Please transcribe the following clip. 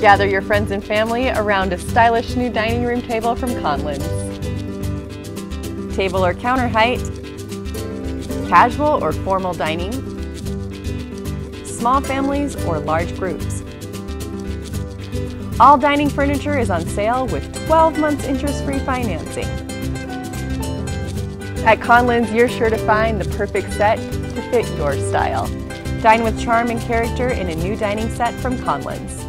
Gather your friends and family around a stylish new dining room table from Conlins. Table or counter height, casual or formal dining, small families or large groups. All dining furniture is on sale with 12 months interest-free financing. At Conlins, you're sure to find the perfect set to fit your style. Dine with charm and character in a new dining set from Conlins.